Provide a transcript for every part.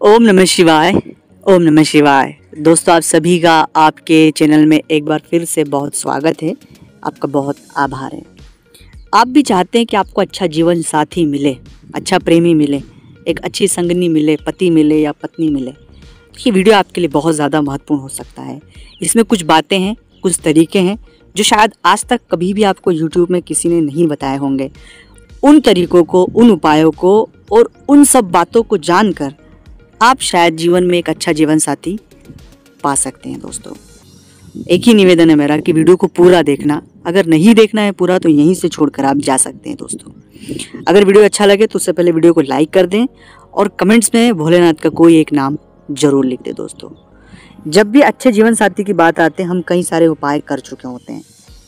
ओम नमः शिवाय, ओम नमः शिवाय। दोस्तों, आप सभी का आपके चैनल में एक बार फिर से बहुत स्वागत है। आपका बहुत आभार है। आप भी चाहते हैं कि आपको अच्छा जीवन साथी मिले अच्छा प्रेमी मिले, एक अच्छी संगनी मिले, पति मिले या पत्नी मिले। तो ये वीडियो आपके लिए बहुत ज़्यादा महत्वपूर्ण हो सकता है। इसमें कुछ बातें हैं, कुछ तरीके हैं, जो शायद आज तक कभी भी आपको यूट्यूब में किसी ने नहीं बताए होंगे। उन तरीकों को, उन उपायों को और उन सब बातों को जानकर आप शायद जीवन में एक अच्छा जीवन साथी पा सकते हैं, दोस्तों। एक ही निवेदन है मेरा कि वीडियो को पूरा देखना। अगर नहीं देखना है पूरा तो यहीं से छोड़कर आप जा सकते हैं, दोस्तों। अगर वीडियो अच्छा लगे तो उससे पहले वीडियो को लाइक कर दें और कमेंट्स में भोलेनाथ का कोई एक नाम ज़रूर लिख दें, दोस्तों। जब भी अच्छे जीवन साथी की बात आते हैं, हम कई सारे उपाय कर चुके होते हैं।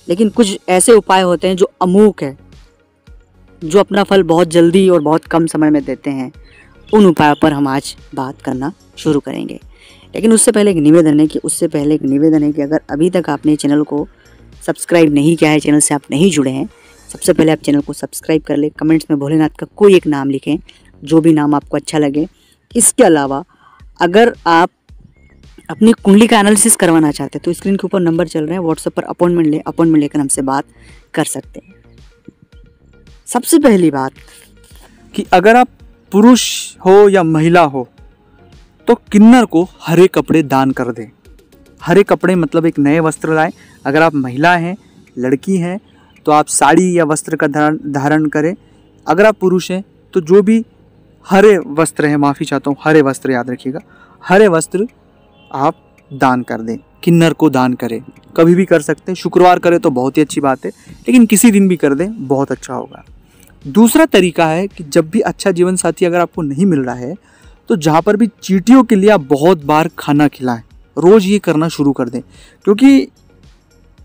लेकिन कुछ ऐसे उपाय होते हैं जो अमूक है, जो अपना फल बहुत जल्दी और बहुत कम समय में देते हैं। उन उपायों पर हम आज बात करना शुरू करेंगे। लेकिन उससे पहले एक निवेदन है कि उससे पहले एक निवेदन है कि अगर अभी तक आपने चैनल को सब्सक्राइब नहीं किया है, चैनल से आप नहीं जुड़े हैं, सबसे पहले आप चैनल को सब्सक्राइब कर ले, कमेंट्स में भोलेनाथ का कोई एक नाम लिखें, जो भी नाम आपको अच्छा लगे। इसके अलावा, अगर आप अपनी कुंडली का एनालिसिस करवाना चाहते हैं तो स्क्रीन के ऊपर नंबर चल रहे हैं व्हाट्सएप पर अपॉइंटमेंट ले अपॉइंटमेंट लेकर हमसे बात कर सकते हैं। सबसे पहली बात कि अगर आप पुरुष हो या महिला हो तो किन्नर को हरे कपड़े दान कर दें। हरे कपड़े मतलब एक नए वस्त्र लाएँ। अगर आप महिला हैं, लड़की हैं तो आप साड़ी या वस्त्र का धारण करें। अगर आप पुरुष हैं तो जो भी हरे वस्त्र हैं, माफ़ी चाहता हूँ, हरे वस्त्र याद रखिएगा। हरे वस्त्र आप दान कर दें, किन्नर को दान करें। कभी भी कर सकते हैं, शुक्रवार करें तो बहुत ही अच्छी बात है, लेकिन किसी दिन भी कर दें, बहुत अच्छा होगा। दूसरा तरीका है कि जब भी अच्छा जीवन साथी अगर आपको नहीं मिल रहा है तो जहाँ पर भी चीटियों के लिए आप बहुत बार खाना खिलाएँ। रोज़ ये करना शुरू कर दें। क्योंकि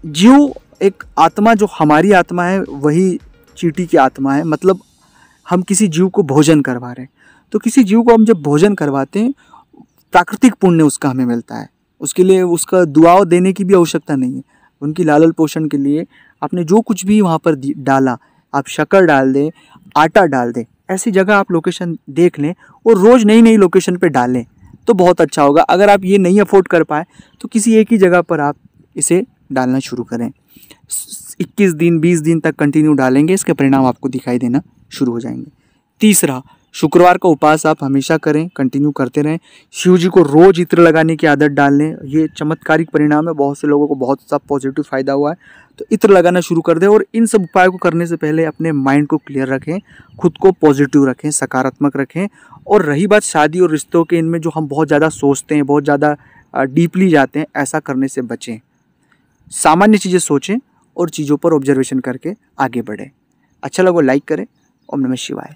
जीव एक आत्मा जो हमारी आत्मा है, वही चीटी की आत्मा है। मतलब हम किसी जीव को भोजन करवा रहे हैं। तो किसी जीव को हम जब भोजन करवाते हैं, प्राकृतिक पुण्य उसका हमें मिलता है। उसके लिए उसका दुआओं देने की भी आवश्यकता नहीं है। उनकी लालल पोषण के लिए आपने जो कुछ भी वहाँ पर डाला आप शक्कर डाल दें, आटा डाल दें, ऐसी जगह आप लोकेशन देख लें और रोज़ नई नई लोकेशन पर डालें तो बहुत अच्छा होगा। अगर आप ये नहीं अफोर्ड कर पाए तो किसी एक ही जगह पर आप इसे डालना शुरू करें। 21 दिन 20 दिन तक कंटिन्यू डालेंगे, इसके परिणाम आपको दिखाई देना शुरू हो जाएँगे। तीसरा शुक्रवार का उपास आप हमेशा करें कंटिन्यू करते रहें। शिव जी को रोज़ इत्र लगाने की आदत डाल लें ये चमत्कारिक परिणाम है। बहुत से लोगों को बहुत सा पॉजिटिव फ़ायदा हुआ है। तो इत्र लगाना शुरू कर दें और इन सब उपायों को करने से पहले अपने माइंड को क्लियर रखें, खुद को पॉजिटिव रखें, सकारात्मक रखें। और रही बात शादी और रिश्तों के इनमें जो हम बहुत ज़्यादा सोचते हैं, बहुत ज़्यादा डीपली जाते हैं, ऐसा करने से बचें। सामान्य चीज़ें सोचें और चीज़ों पर ऑब्जर्वेशन करके आगे बढ़ें। अच्छा लगो लाइक करें। ओम नमः शिवाय।